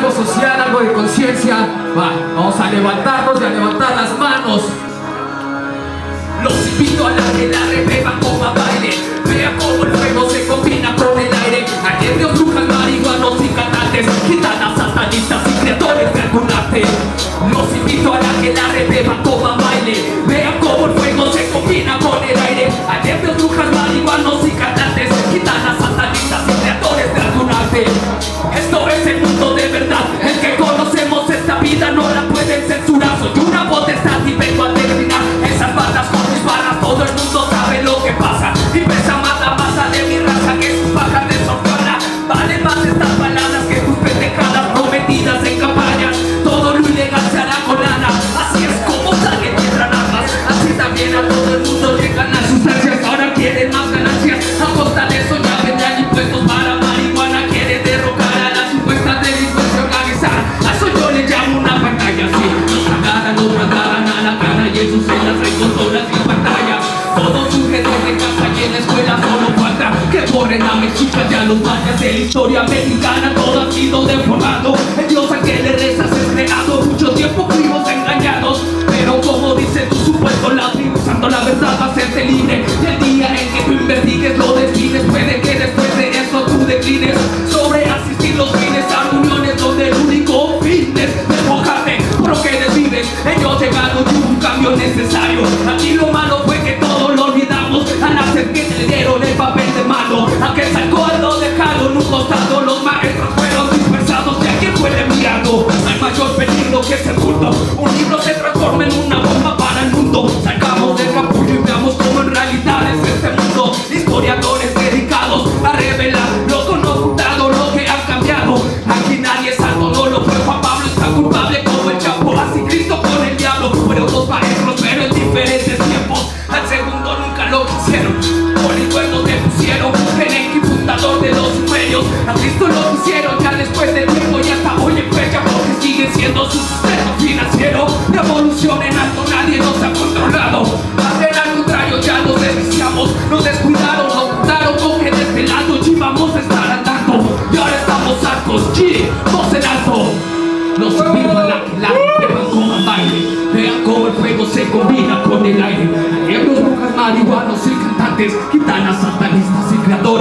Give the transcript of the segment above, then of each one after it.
algo social, algo de conciencia. Va, vamos a levantarnos y a levantar las manos. Los invito a la que la repreba con papá. historia mexicana todo ha sido deformado. El dios al que le rezas es creado. Mucho tiempo fuimos engañados Pero como dice tu supuesto latín Usando la verdad va a hacerte libre. Y el día en que tú investigues lo decides. Puede que después de eso tú declines. formen una bomba para el mundo. Salgamos del capullo y veamos cómo en realidad es este mundo. Historiadores dedicados a revelar lo conocido, lo que ha cambiado. Aquí nadie es santo, no lo fue. Juan Pablo, está culpable como el Chapo. Así Cristo con el diablo, fueron dos maestros pero en diferentes tiempos. Al segundo nunca lo quisieron, por el cuerno te pusieron. En el fundador de los sumerios, a Cristo lo pusieron ya después de marihuanos y cantantes, gitanas, satanistas y creadores.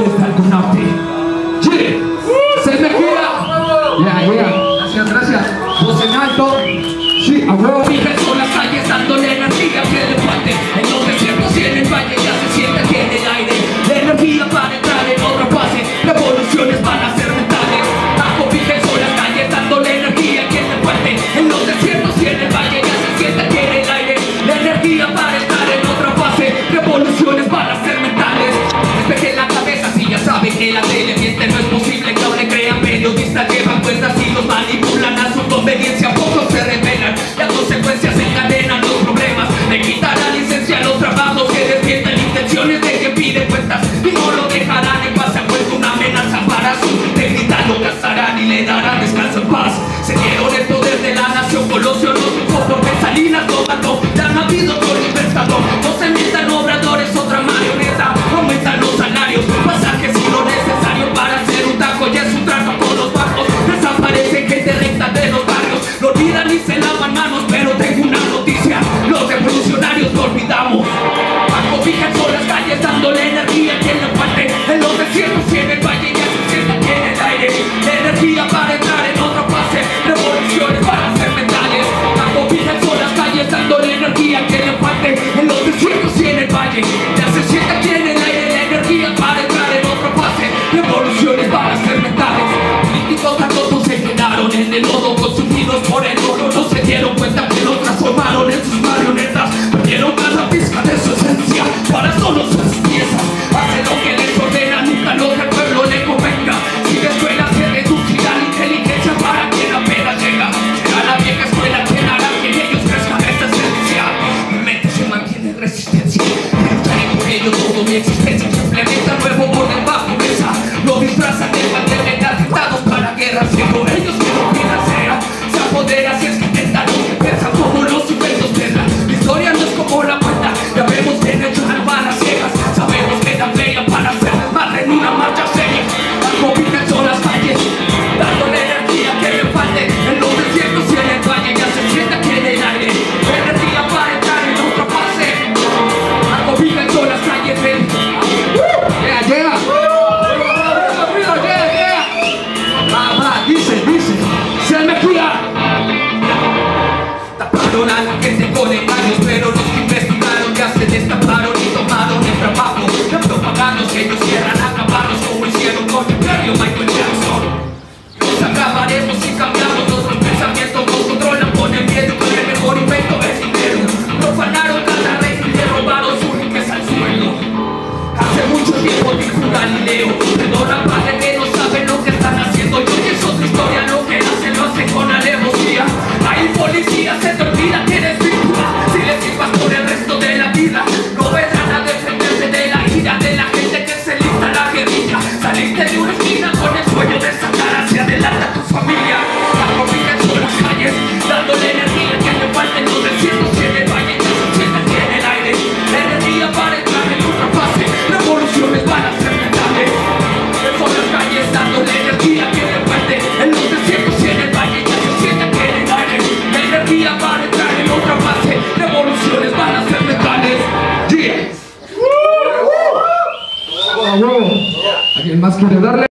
They thought I'm en el lodo consumidos por el oro. No se dieron cuenta que lo transformaron en sus marionetas. Perdieron cada pizca de su esencia para solo sus piezas Hacen lo que les ordena, nunca lo que al pueblo le convenga. Si la escuela se reducirá la inteligencia para quien apenas llega Será la vieja escuela quien hará que ellos crezcan esta esencia. Mi mente se mantiene en resistencia. Lucharé por ello toda mi existencia. por la Michael Jackson. Nos acabaremos si cambiamos nuestros pensamientos. Nos controlan con el miedo, con el mejor invento es este dinero Profanaron cada red y le robaron su riqueza al suelo. Hace mucho tiempo dijo Galileo